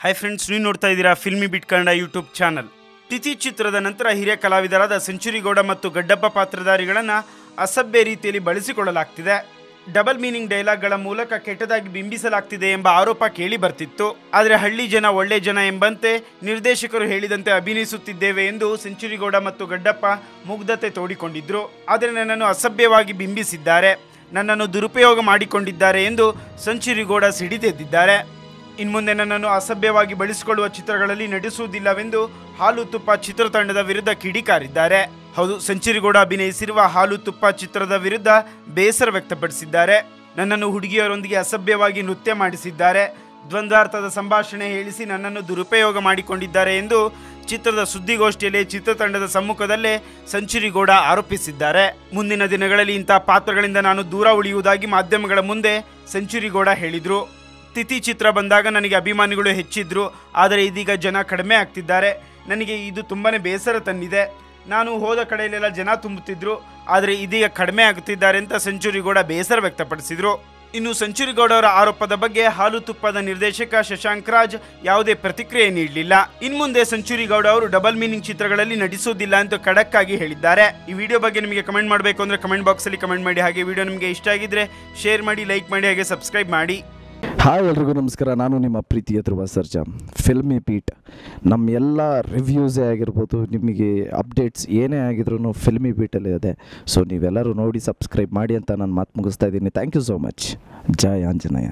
Hi friends ನೀವು ನೋಡ್ತಾ ಇದ್ದೀರಾ filmy bit Kannada YouTube channel Thithi ಚಿತ್ರದ ನಂತರ ಹಿರಿಯ ಕಲಾವಿದರಾದ ಸೆಂಚುರಿಗೌಡ ಮತ್ತು ಗಡ್ಡಪ್ಪ ಪಾತ್ರಧಾರಿಗಳನ್ನು ಅಸಭ್ಯ ರೀತಿಯಲ್ಲಿ ಬಳಸಿಕೊಳ್ಳಲಾಗ್ತಿದೆ. ಡಬಲ್ ಮೀನಿಂಗ್ ಡೈಲಾಗ್ಗಳ ಮೂಲಕ ಕೆಟ್ಟದಾಗಿ ಬಿಂಬಿಸಲಾಗ್ತಿದೆ ಎಂಬ ಆರೋಪ ಕೇಳಿ ಬರ್ತಿತ್ತು. ಆದರೆ ಹಳ್ಳಿ ಜನ ಒಳ್ಳೆ ಜನ ಎಂಬಂತೆ ನಿರ್ದೇಶಕರು ಹೇಳಿದಂತೆ ಅಭಿನಯಿಸುತ್ತಿದ್ದೇವೆ ಎಂದು ಸೆಂಚುರಿಗೌಡ ಮತ್ತು ಗಡ್ಡಪ್ಪ ಮುಗ್ಧತೆ ತೋಡಿಕೊಂಡಿದ್ರು. ಆದರೆ ನನ್ನನ್ನು ಅಸಭ್ಯವಾಗಿ ಬಿಂಬಿಸಿದ್ದಾರೆ. ನನ್ನನ್ನು ದುರುಪಯೋಗ ಮಾಡಿಕೊಂಡಿದ್ದಾರೆ ಎಂದು ಸೆಂಚುರಿಗೌಡ ಸಿಡಿದೆದ್ದಿದ್ದಾರೆ. ಇನ್ಮುಂದೆ ನನ್ನನ್ನು ಅಸಭ್ಯವಾಗಿ ಬಳಸಿಕೊಳ್ಳುವ ಚಿತ್ರಗಳಲ್ಲಿ ನಟಿಸುವುದಿಲ್ಲವೆಂದು ಹಾಲು ತುಪ್ಪ ಚಿತ್ರತಂಡದ ವಿರುದ್ಧ ಕಿಡಿಕಾರಿದ್ದಾರೆ. ಹೌದು, ಸಂಚಿರಿಗೌಡ ಅಭಿನಯಿಸಿರುವ ಹಾಲು ತುಪ್ಪ ಚಿತ್ರದ ವಿರುದ್ಧ ಬೇಸರ ವ್ಯಕ್ತಪಡಿಸಿದ್ದಾರೆ. ನನ್ನನ್ನು ಹುಡುಗಿಯರೊಂದಿಗೆ ಅಸಭ್ಯವಾಗಿ ನೃತ್ಯ ಮಾಡಿಸಿದ್ದಾರೆ. ದ್ವಂದ್ವಾರ್ಥದ ಸಂಭಾಷಣೆ ಹೇಳಿಸಿ ನನ್ನನ್ನು ದುರುಪಯೋಗ ಮಾಡಿಕೊಂಡಿದ್ದಾರೆ ಎಂದು ಚಿತ್ರದ ಸುದ್ದಿಗೋಷ್ಠಿಯಲ್ಲಿ ಚಿತ್ರತಂಡದ ಸಮ್ಮುಖದಲ್ಲೇ ಸಂಚಿರಿಗೌಡ ಆರೋಪಿಸಿದ್ದಾರೆ. ಮುಂದಿನ ದಿನಗಳಲ್ಲಿ ಇಂತಹ ಪಾತ್ರಗಳಿಂದ ನಾನು ದೂರ ಉಳಿಯುವುದಾಗಿ ಮಾಧ್ಯಮಗಳ ಮುಂದೆ ಸಂಚಿರಿಗೌಡ ಹೇಳಿದರು. ತಿಥಿ ಚಿತ್ರ ಬಂದಾಗ ನನಗೆ ಅಭಿಮಾನಿಗಳು ಹೆಚ್ಚಿದ್ರು, ಆದರೆ ಇದೀಗ ಜನ ಕಡಿಮೆ ಆಗ್ತಿದ್ದಾರೆ. ನನಗೆ ಇದು ತುಂಬಾ ಬೇಸರ ತಂದಿದೆ. ನಾನು ಹೋದ ಕಡೆಯಲ್ಲೆಲ್ಲ ಜನ ತುಂಬುತ್ತಿದ್ರು, ಆದರೆ ಇದೀಗ ಕಡಿಮೆ ಆಗುತ್ತಿದ್ದಾರೆ ಅಂತ ಸೆಂಚುರಿಗೌಡ ಬೇಸರ ವ್ಯಕ್ತಪಡಿಸಿದರು. ಇನ್ನು ಸೆಂಚುರಿಗೌಡ ಅವರ ಆರೋಪದ ಬಗ್ಗೆ ಹಾಲು ತುಪ್ಪದ ನಿರ್ದೇಶಕ ಶಶಾಂಕ್ ರಾಜ್ ಯಾವುದೇ ಪ್ರತಿಕ್ರಿಯೆ ನೀಡಲಿಲ್ಲ. ಇನ್ಮುಂದೆ ಸೆಂಚುರಿಗೌಡ ಅವರು ಡಬಲ್ ಮೀನಿಂಗ್ ಚಿತ್ರಗಳಲ್ಲಿ ನಟಿಸುವುದಿಲ್ಲ ಅಂತ ಖಡಕ್ ಆಗಿ ಹೇಳಿದ್ದಾರೆ. ಈ ವಿಡಿಯೋ ಬಗ್ಗೆ ನಿಮಗೆ ಕಮೆಂಟ್ ಮಾಡಬೇಕು ಅಂದರೆ ಕಮೆಂಟ್ ಬಾಕ್ಸಲ್ಲಿ ಕಮೆಂಟ್ ಮಾಡಿ. ಹಾಗೆ ವಿಡಿಯೋ ನಿಮಗೆ ಇಷ್ಟ ಆಗಿದ್ರೆ ಶೇರ್ ಮಾಡಿ, ಲೈಕ್ ಮಾಡಿ, ಹಾಗೆ ಸಬ್ಸ್ಕ್ರೈಬ್ ಮಾಡಿ. ಹಾಯ್ ಎಲ್ರಿಗೂ ನಮಸ್ಕಾರ. ನಾನು ನಿಮ್ಮ ಪ್ರೀತಿಯ ಧ್ರುವ ಸರ್ಜಾ. ಫಿಲ್ಮಿ ಬೀಟ್ ನಮ್ಮ ಎಲ್ಲ ರಿವ್ಯೂಸೇ ಆಗಿರ್ಬೋದು, ನಿಮಗೆ ಅಪ್ಡೇಟ್ಸ್ ಏನೇ ಆಗಿದ್ರು ಫಿಲ್ಮಿ ಬೀಟಲ್ಲೇ ಇದೆ ಸೊ ನೀವೆಲ್ಲರೂ ನೋಡಿ ಸಬ್ಸ್ಕ್ರೈಬ್ ಮಾಡಿ ಅಂತ ನಾನು ಮಾತು ಮುಗಿಸ್ತಾ ಇದ್ದೀನಿ. ಥ್ಯಾಂಕ್ ಯು ಸೋ ಮಚ್ ಜಯ ಆಂಜನೇಯ.